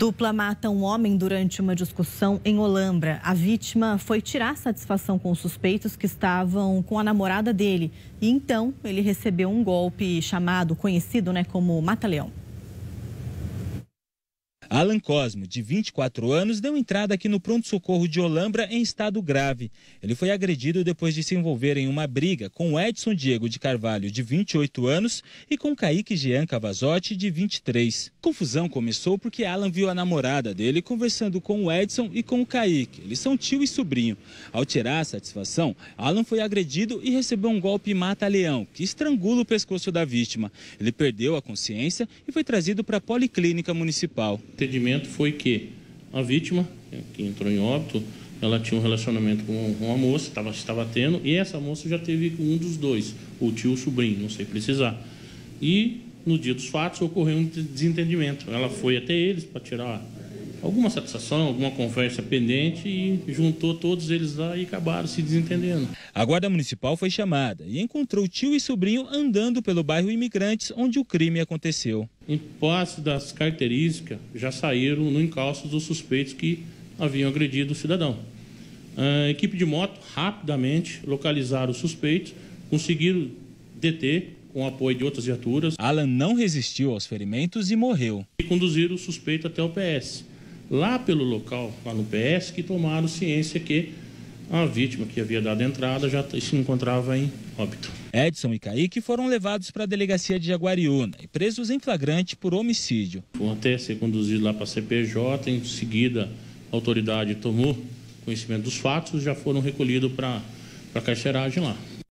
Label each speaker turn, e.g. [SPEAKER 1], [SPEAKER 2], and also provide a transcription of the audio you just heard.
[SPEAKER 1] Dupla mata um homem durante uma discussão em Olambra. A vítima foi tirar satisfação com os suspeitos que estavam com a namorada dele. E então ele recebeu um golpe chamado, conhecido né, como mata-leão.
[SPEAKER 2] Alan Cosmo, de 24 anos, deu entrada aqui no pronto-socorro de Olambra em estado grave. Ele foi agredido depois de se envolver em uma briga com Edson Diego de Carvalho, de 28 anos, e com Kaique Jean Cavazotti, de 23. Confusão começou porque Alan viu a namorada dele conversando com o Edson e com o Kaique. Eles são tio e sobrinho. Ao tirar a satisfação, Alan foi agredido e recebeu um golpe mata-leão, que estrangula o pescoço da vítima. Ele perdeu a consciência e foi trazido para a Policlínica Municipal
[SPEAKER 3] entendimento foi que a vítima, que entrou em óbito, ela tinha um relacionamento com uma moça, estava, estava tendo, e essa moça já teve um dos dois, o tio o sobrinho, não sei precisar. E no dia dos fatos ocorreu um desentendimento. Ela foi até eles para tirar alguma satisfação, alguma conversa pendente e juntou todos eles lá e acabaram se desentendendo.
[SPEAKER 2] A Guarda Municipal foi chamada e encontrou tio e sobrinho andando pelo bairro Imigrantes, onde o crime aconteceu.
[SPEAKER 3] Em posse das características, já saíram no encalço dos suspeitos que haviam agredido o cidadão. A equipe de moto rapidamente localizaram os suspeitos, conseguiram deter com o apoio de outras viaturas.
[SPEAKER 2] Alan não resistiu aos ferimentos e morreu.
[SPEAKER 3] E conduziram o suspeito até o PS lá pelo local, lá no PS, que tomaram ciência que a vítima que havia dado entrada já se encontrava em óbito.
[SPEAKER 2] Edson e Kaique foram levados para a delegacia de Jaguariúna e presos em flagrante por homicídio.
[SPEAKER 3] Foram até ser conduzidos lá para a CPJ, em seguida a autoridade tomou conhecimento dos fatos e já foram recolhidos para a carceragem lá.